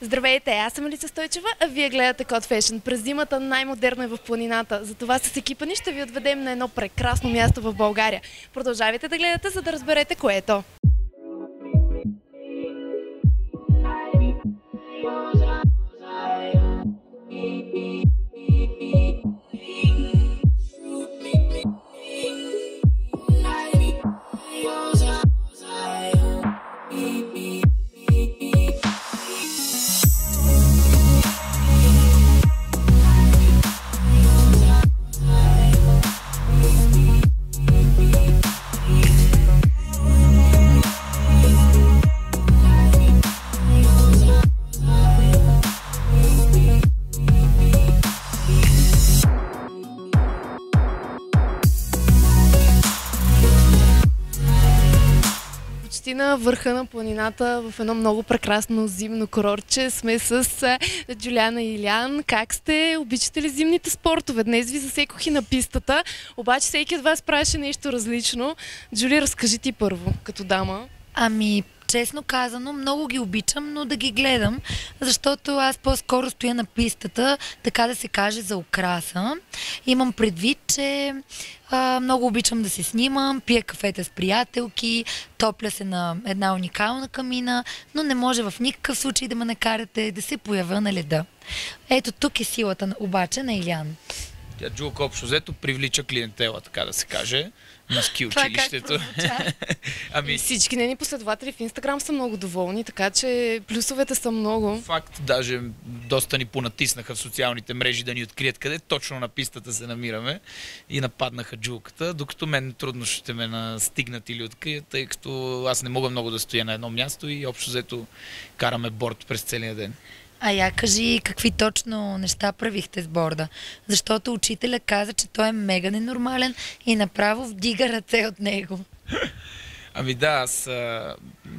Здравейте, аз съм Алица Стойчева, а вие гледате Код Fashion. През зимата най-модерно е в планината. Затова с екипа ни ще ви отведем на едно прекрасно място в България. Продължавайте да гледате, за да разберете кое е то. На върха на планината в едно много прекрасно зимно курорче. Сме с а, Джуляна и Илян. Как сте? Обичате ли зимните спортове? Днес ви засекох и на пистата, обаче всеки от вас правеше нещо различно. Джули, разкажи ти първо, като дама. Ами, честно казано, много ги обичам, но да ги гледам, защото аз по-скоро стоя на пистата, така да се каже, за украса. Имам предвид, че а, много обичам да се снимам, пия кафета с приятелки, топля се на една уникална камина, но не може в никакъв случай да ме накарате да се появя на леда. Ето тук е силата обаче на Илян. Тя Джулка общо взето привлича клиентела, така да се каже, на ски как училището. ами, Всички нейни последователи в Инстаграм са много доволни, така че плюсовете са много. факт, даже доста ни понатиснаха в социалните мрежи да ни открият къде точно на пистата се намираме и нападнаха джулката, докато мен трудно ще ме настигнат или открият, тъй като аз не мога много да стоя на едно място и общо взето караме борт през целия ден. А я кажи какви точно неща правихте с борда. Защото учителя каза, че той е мега ненормален и направо вдига ръце от него. Ами да, аз,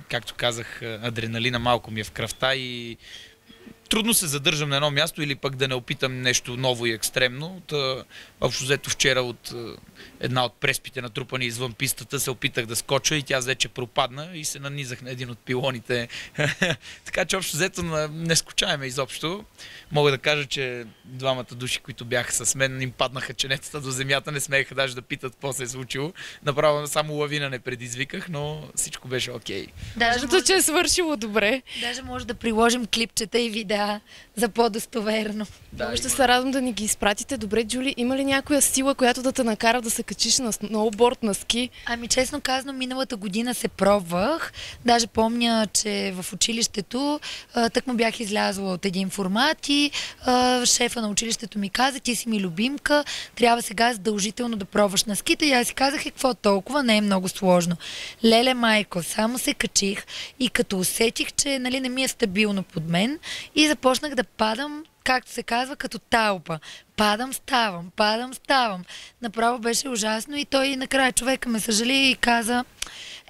както казах, адреналина малко ми е в кръвта и трудно се задържам на едно място или пък да не опитам нещо ново и екстремно. Та, общо взето вчера от а, една от преспите натрупани извън пистата се опитах да скоча и тя вече пропадна и се нанизах на един от пилоните. така че общо взето на- не скучаеме изобщо. Мога да кажа, че двамата души, които бяха с мен, им паднаха ченетата до земята, не смееха даже да питат какво се е случило. Направо само лавина не предизвиках, но всичко беше окей. Даже Важното, че е свършило добре. Даже може да приложим клипчета и видеа за по-достоверно. Много ще се радвам да ни ги изпратите. Добре, Джули, има ли някоя сила, която да те накара да се качиш на сноуборд, на ски? Ами честно казано, миналата година се пробвах. Даже помня, че в училището а, тък му бях излязла от един формат и а, шефа на училището ми каза, ти си ми любимка, трябва сега задължително да пробваш на ските. И аз си казах, е, какво толкова, не е много сложно. Леле майко, само се качих и като усетих, че нали, не ми е стабилно под мен и започнах да падам както се казва, като талпа. Падам, ставам, падам, ставам. Направо беше ужасно и той накрая човека ме съжали и каза,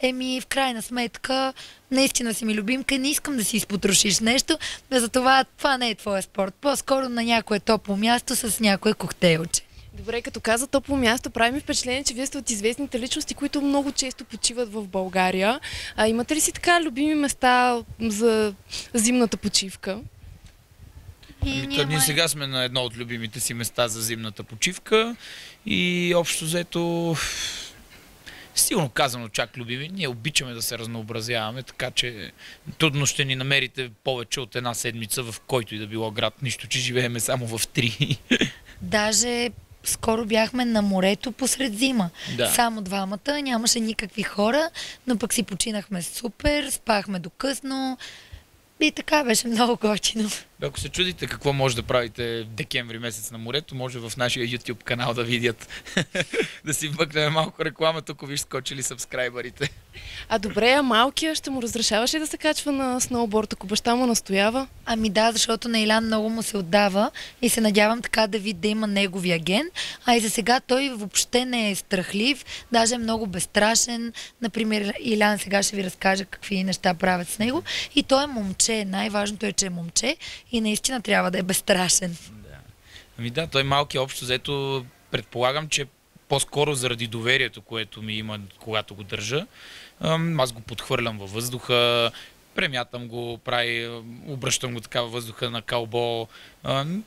еми, в крайна сметка, наистина си ми любимка, не искам да си изпотрошиш нещо, но затова това не е твоя спорт. По-скоро на някое топло място с някое коктейлче. Добре, като каза топло място, прави ми впечатление, че вие сте от известните личности, които много често почиват в България. А имате ли си така любими места за зимната почивка? И Ами, ние, ние сега сме на едно от любимите си места за зимната почивка и общо взето силно казано чак любими. Ние обичаме да се разнообразяваме, така че трудно ще ни намерите повече от една седмица в който и да било град. Нищо, че живееме само в три. Даже скоро бяхме на морето посред зима. Да. Само двамата, нямаше никакви хора, но пък си починахме супер, спахме до късно и така беше много готино. Ако се чудите какво може да правите в декември месец на морето, може в нашия YouTube канал да видят. да си вмъкнем малко реклама, тук виж скочили сабскрайбърите. А добре, а малкия ще му разрешаваш ли да се качва на сноуборд, ако баща му настоява? Ами да, защото на Илян много му се отдава и се надявам така да вид да има неговия ген. А и за сега той въобще не е страхлив, даже е много безстрашен. Например, Илян сега ще ви разкаже какви неща правят с него. И той е момче. Най-важното е, че е момче и наистина трябва да е безстрашен. Да. Ами да, той малкият общо взето предполагам, че по-скоро заради доверието, което ми има, когато го държа, аз го подхвърлям във въздуха, премятам го, прави, обръщам го така във въздуха на калбо.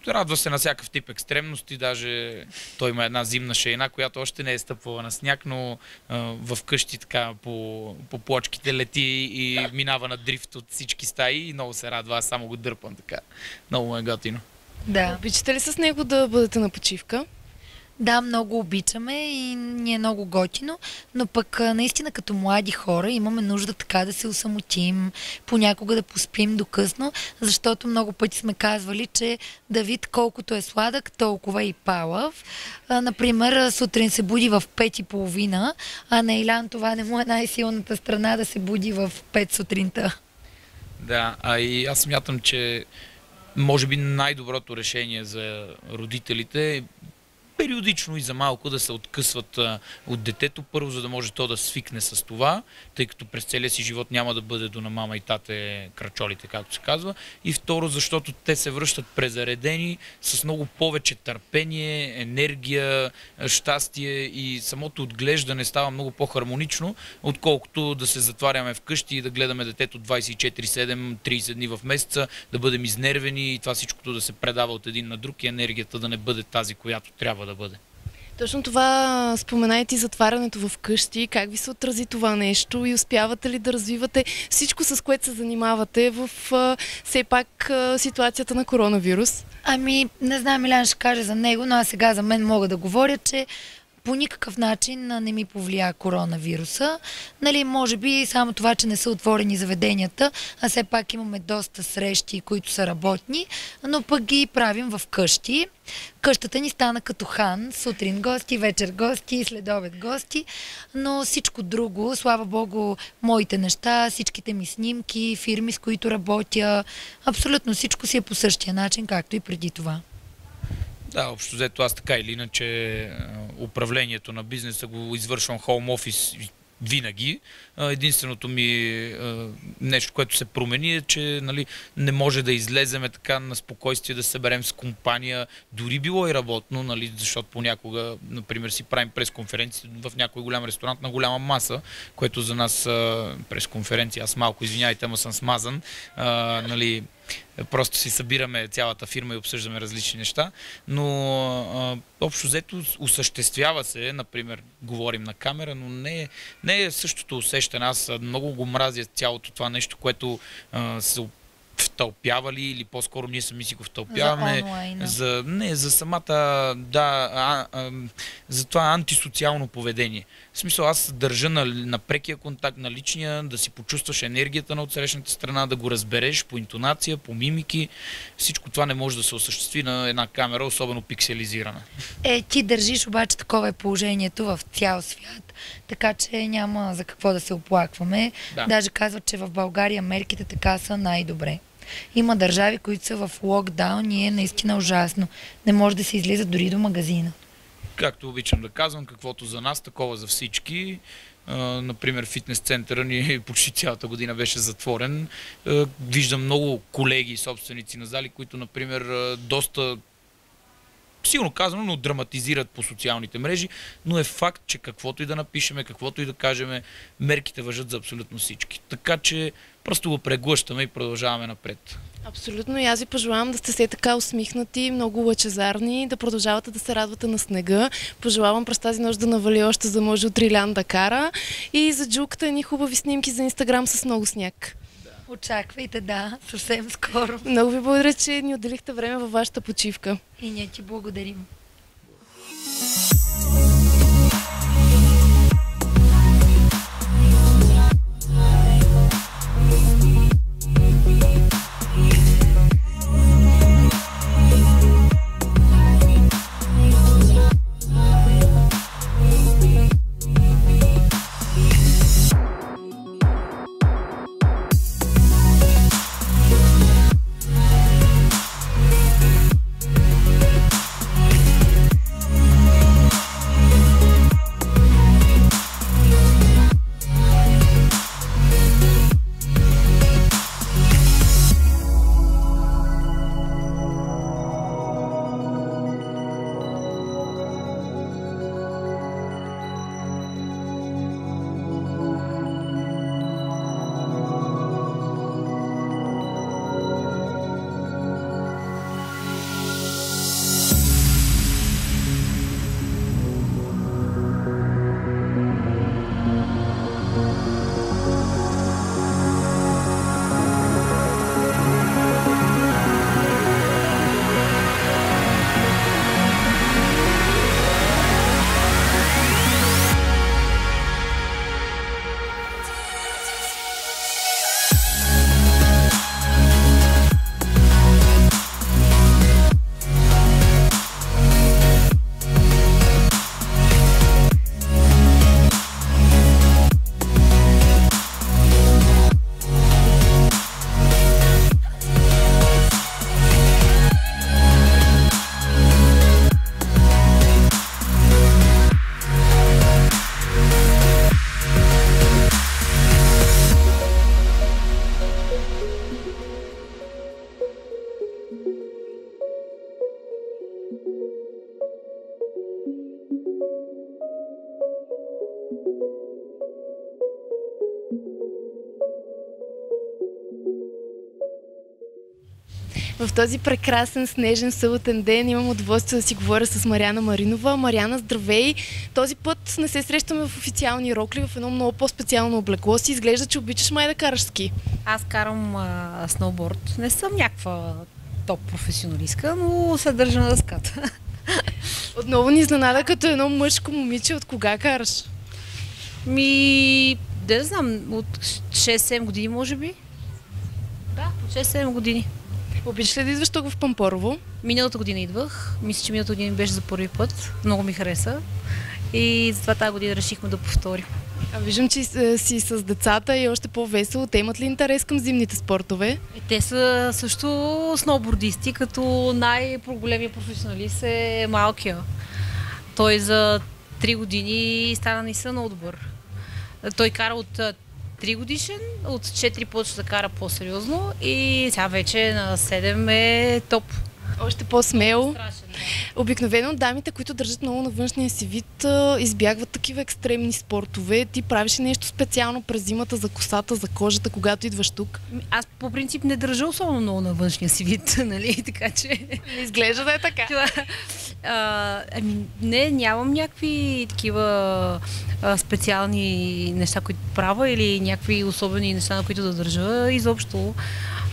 Радва се на всякакъв тип екстремности, даже той има една зимна шейна, която още не е стъпвала на сняг, но в къщи така по, по плочките лети и минава на дрифт от всички стаи и много се радва, аз само го дърпам така. Много е готино. Да. Обичате ли с него да бъдете на почивка? Да, много обичаме и ни е много готино, но пък наистина като млади хора имаме нужда така да се усамотим, понякога да поспим до късно, защото много пъти сме казвали, че Давид колкото е сладък, толкова е и палав. А, например, сутрин се буди в пет и половина, а на Илян това не му е най-силната страна да се буди в 5 сутринта. Да, а и аз смятам, че може би най-доброто решение за родителите е периодично и за малко да се откъсват а, от детето. Първо, за да може то да свикне с това, тъй като през целия си живот няма да бъде до на мама и тате крачолите, както се казва. И второ, защото те се връщат презаредени с много повече търпение, енергия, щастие и самото отглеждане става много по-хармонично, отколкото да се затваряме вкъщи и да гледаме детето 24-7, 30 дни в месеца, да бъдем изнервени и това всичкото да се предава от един на друг и енергията да не бъде тази, която трябва да бъде. Точно това споменайте и затварянето в къщи. Как ви се отрази това нещо и успявате ли да развивате всичко, с което се занимавате в все пак ситуацията на коронавирус? Ами, не знам, Илян ще каже за него, но аз сега за мен мога да говоря, че по никакъв начин не ми повлия коронавируса. Нали, може би само това, че не са отворени заведенията, а все пак имаме доста срещи, които са работни, но пък ги правим в къщи. Къщата ни стана като хан, сутрин гости, вечер гости, следобед гости, но всичко друго, слава богу, моите неща, всичките ми снимки, фирми, с които работя, абсолютно всичко си е по същия начин, както и преди това. Да, общо взето аз така или иначе управлението на бизнеса го извършвам хоум офис винаги. Единственото ми нещо, което се промени е, че нали, не може да излеземе така на спокойствие да съберем с компания, дори било и работно, нали, защото понякога, например, си правим пресконференции в някой голям ресторант на голяма маса, което за нас пресконференция, аз малко извиняйте, ама съм смазан, нали, Просто си събираме цялата фирма и обсъждаме различни неща, но а, общо взето осъществява се, например, говорим на камера, но не, не е същото усещане. Аз много го мразя цялото това нещо, което а, се втълпявали или по-скоро ние сами си го втълпяваме. За онлайна. за, не, за самата, да, а, а, за това антисоциално поведение. В смисъл, аз държа на, на прекия контакт, на личния, да си почувстваш енергията на отсрещната страна, да го разбереш по интонация, по мимики. Всичко това не може да се осъществи на една камера, особено пикселизирана. Е, ти държиш, обаче такова е положението в цял свят, така че няма за какво да се оплакваме. Да. Даже казват, че в България мерките така са най-добре. Има държави, които са в локдаун и е наистина ужасно. Не може да се излиза дори до магазина. Както обичам да казвам, каквото за нас, такова за всички. Например, фитнес центъра ни почти цялата година беше затворен. Виждам много колеги, собственици на зали, които, например, доста силно казано, но драматизират по социалните мрежи, но е факт, че каквото и да напишеме, каквото и да кажеме, мерките въжат за абсолютно всички. Така че просто го преглъщаме и продължаваме напред. Абсолютно. И аз ви пожелавам да сте все така усмихнати, много лъчезарни, да продължавате да се радвате на снега. Пожелавам през тази нощ да навали още за може от Рилян да кара. И за джулката ни хубави снимки за Инстаграм с много сняг. Очаквайте, да, съвсем скоро. Много ви благодаря, че ни отделихте време във вашата почивка. И ние ти благодарим. В този прекрасен снежен съботен ден имам удоволствие да си говоря с Мариана Маринова. Мариана, здравей! Този път не се срещаме в официални рокли, в едно много по-специално облекло си. Изглежда, че обичаш май да караш ски. Аз карам а, сноуборд. Не съм някаква топ професионалистка, но се държа на дъската. Отново ни изненада като едно мъжко момиче. От кога караш? Ми, да знам, от 6-7 години може би. Да, от 6-7 години. Обичаш ли да идваш тук в Пампорово? Миналата година идвах. Мисля, че миналата година беше за първи път. Много ми хареса. И затова тази година решихме да повторим. А виждам, че е, си с децата и още по-весело. Те имат ли интерес към зимните спортове? Е, те са също сноубордисти, като най-големия професионалист е малкия. Той за 3 години стана наистина много добър. Той кара от 3 годишен, от 4 почва да кара по-сериозно и сега вече на 7 е топ. Още по-смело. Страшен, да. Обикновено дамите, които държат много на външния си вид, избягват такива екстремни спортове. Ти правиш нещо специално през зимата за косата, за кожата, когато идваш тук? Аз по принцип не държа особено много на външния си вид, нали? Така че... Не изглежда да е така. Това, а, ами, не, нямам някакви такива а, специални неща, които правя или някакви особени неща, на които да държа. Изобщо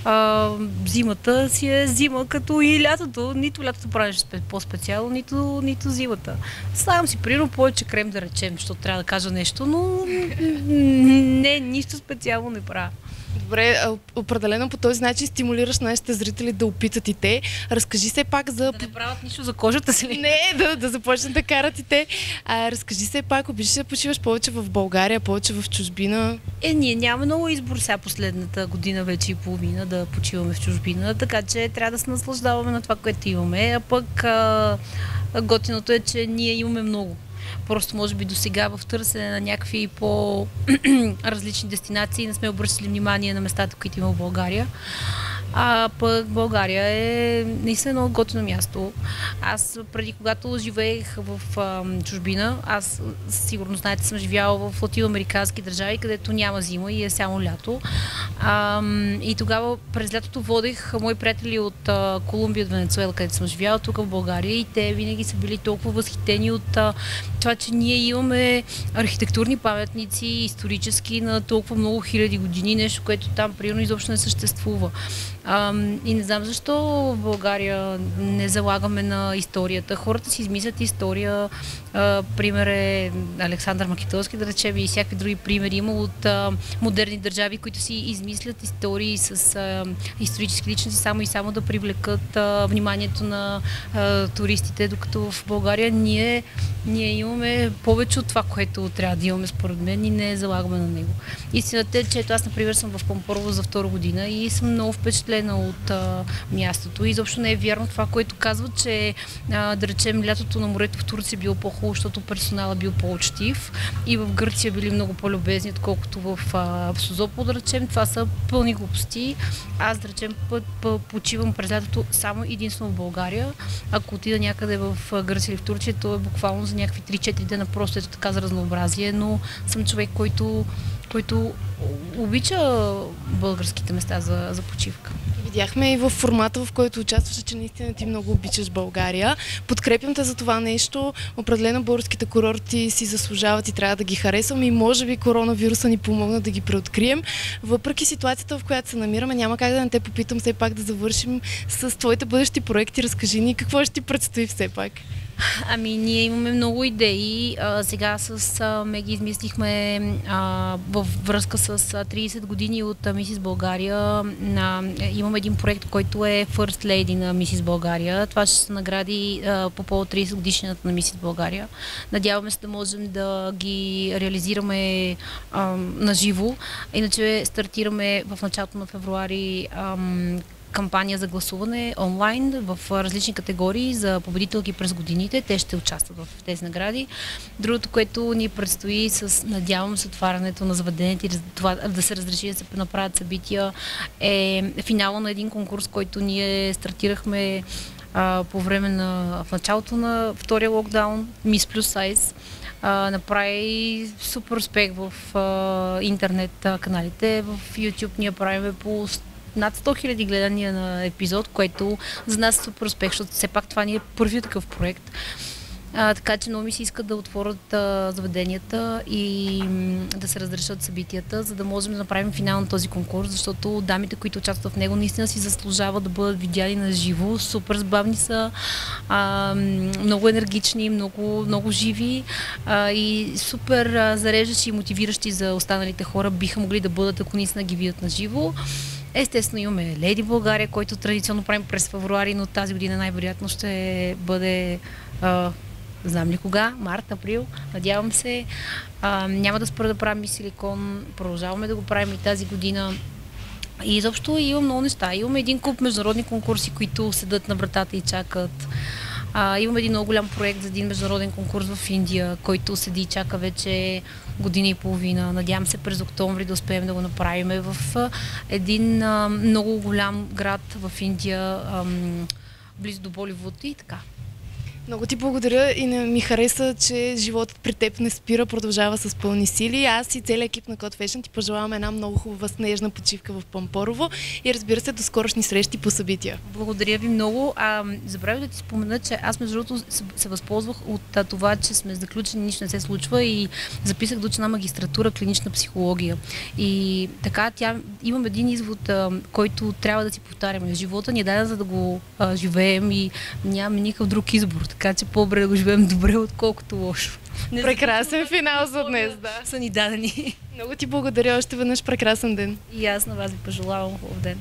а, зимата си е зима, като и лятото. Нито лятото правиш по-специално, нито, нито зимата. Слагам си, примерно, повече крем да речем, защото трябва да кажа нещо, но не, нищо специално не правя. Добре, определено по този начин стимулираш нашите зрители да опитат и те. Разкажи се пак за... Да не правят нищо за кожата си. Не, да, да започнат да карат и те. А, разкажи се пак, обичаш да почиваш повече в България, повече в чужбина? Е, ние нямаме много избор сега последната година вече и половина да почиваме в чужбина, така че трябва да се наслаждаваме на това, което имаме. А пък а, готиното е, че ние имаме много. Просто може би до сега в търсене на някакви по-различни дестинации не сме обръщали внимание на местата, които има в България. А пък България е наистина много готино място. Аз преди когато живеех в а, чужбина, аз сигурно знаете, съм живяла в латиноамерикански държави, където няма зима и е само лято. А, и тогава през лятото водех мои приятели от а, Колумбия, от Венецуела, където съм живяла, тук в България и те винаги са били толкова възхитени от а, това, че ние имаме архитектурни паметници, исторически на толкова много хиляди години, нещо, което там примерно изобщо не съществува. А, и не знам защо в България не залагаме на историята. Хората си измислят история. А, пример е Александър Македонски, да речем, и всякакви други примери има от а, модерни държави, които си измислят истории с а, исторически личности, само и само да привлекат а, вниманието на а, туристите, докато в България ние, ние имаме повече от това, което трябва да имаме според мен и не залагаме на него. Истината е, че ето аз, например, съм в Пампорово за втора година и съм много впечатлена от а, мястото. И изобщо не е вярно това, което казват, че а, да речем лятото на морето в Турция било по-хубаво, защото персонала бил по-учтив и в Гърция били много по-любезни, отколкото в, а, Созопол, да речем. Това са пълни глупости. Аз, да речем, път, път, почивам през лятото само единствено в България. Ако отида някъде в Гърция или в Турция, то е буквално за някакви 3-4 дена, просто ето така за разнообразие, но съм човек, който който обича българските места за, за почивка. Видяхме и в формата, в който участваше, че наистина ти много обичаш България. Подкрепям те за това нещо. Определено българските курорти си заслужават и трябва да ги харесвам и може би коронавируса ни помогна да ги преоткрием. Въпреки ситуацията, в която се намираме, няма как да не те попитам все пак да завършим с твоите бъдещи проекти. Разкажи ни какво ще ти предстои все пак. Ами, ние имаме много идеи. А, сега с а, Меги измислихме а, във връзка с а, 30 години от а, Мисис България. А, имаме един проект, който е First Lady на Мисис България. Това ще се награди а, по повод 30 годишнината на Мисис България. Надяваме се да можем да ги реализираме а, на. Иначе стартираме в началото на февруари а, кампания за гласуване онлайн в различни категории за победителки през годините. Те ще участват в тези награди. Другото, което ни предстои с, надявам се, отварянето на заведението и това да се разреши да се направят събития, е финала на един конкурс, който ние стартирахме а, по време на, в началото на втория локдаун, Мис Плюс Сайз. Uh, направи супер успех в uh, интернет каналите. В YouTube ние правим по над 100 000 гледания на епизод, което за нас е супер успех, защото все пак това ни е първият такъв проект. А, така че много ми се иска да отворят а, заведенията и м, да се разрешат събитията, за да можем да направим финал на този конкурс, защото дамите, които участват в него, наистина си заслужават да бъдат видяни на живо. Супер забавни са, а, много енергични, много, много живи а, и супер а, зареждащи и мотивиращи за останалите хора биха могли да бъдат, ако наистина ги видят на живо. Естествено имаме Леди България, който традиционно правим през февруари, но тази година най-вероятно ще бъде а, знам ли кога, март, април, надявам се. А, няма да спра да правим и силикон, продължаваме да го правим и тази година. И изобщо имам много неща. Имаме един куп международни конкурси, които седат на вратата и чакат. А, имаме един много голям проект за един международен конкурс в Индия, който седи и чака вече година и половина. Надявам се през октомври да успеем да го направим в а, един а, много голям град в Индия, ам, близо до Боливуд и така. Много ти благодаря и не ми хареса, че животът при теб не спира, продължава с пълни сили. Аз и целият екип на Code Fashion ти пожелаваме една много хубава снежна почивка в Пампорово и разбира се до скорошни срещи по събития. Благодаря ви много. А, забравих да ти спомена, че аз между другото се, възползвах от това, че сме заключени, нищо не се случва и записах до една магистратура клинична психология. И така, тя, имам един извод, който трябва да си повтаряме. Живота ни е даден за да го а, живеем и нямаме никакъв друг избор. Така че по-добре да го живеем добре, отколкото лошо. Не Прекрасен финал за днес, да. Са ни дадени. Много ти благодаря още веднъж. Прекрасен ден. И аз на вас ви пожелавам хубав ден.